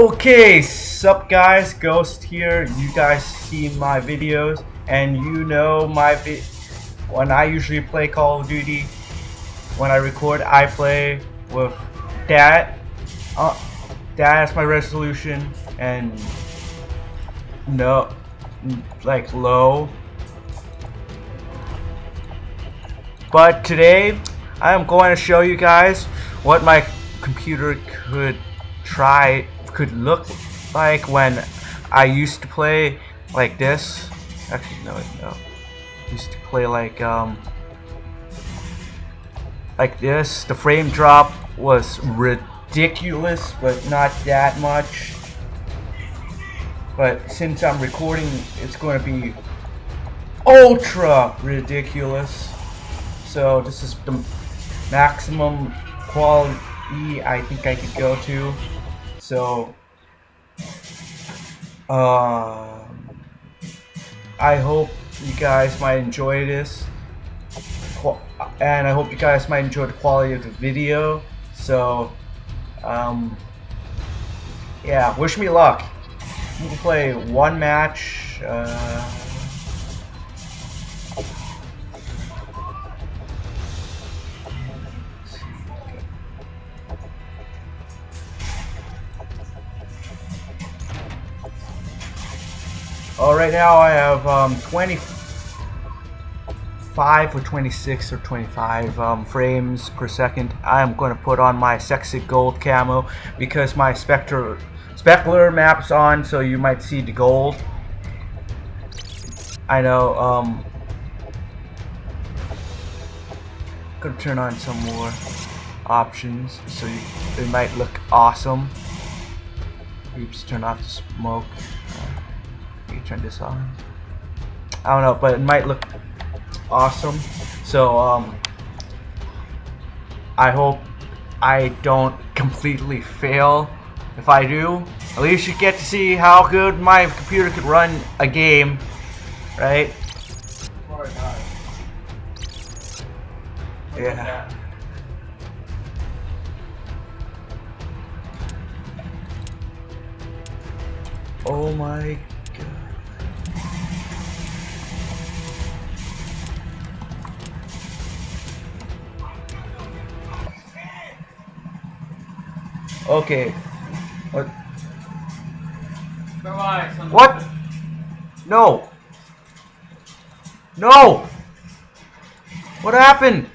Okay, sup guys, Ghost here. You guys see my videos and you know my vi when I usually play Call of Duty, when I record, I play with that. Uh, that's my resolution and no, like low. But today, I am going to show you guys what my computer could try could look like when I used to play like this. Actually, no, no. Used to play like um like this. The frame drop was ridiculous, but not that much. But since I'm recording, it's going to be ultra ridiculous. So this is the maximum quality I think I could go to. So, um, I hope you guys might enjoy this. And I hope you guys might enjoy the quality of the video. So, um, yeah, wish me luck. We can play one match. Uh, Oh, right now I have um, 25 or 26 or 25 um, frames per second. I am going to put on my sexy gold camo because my Spectre specular map's on, so you might see the gold. I know. Um, gonna turn on some more options so you, it might look awesome. Oops, turn off the smoke turn this on. I don't know, but it might look awesome. So, um, I hope I don't completely fail. If I do, at least you get to see how good my computer could run a game, right? Yeah. Oh my Okay. What? What? No. No. What happened?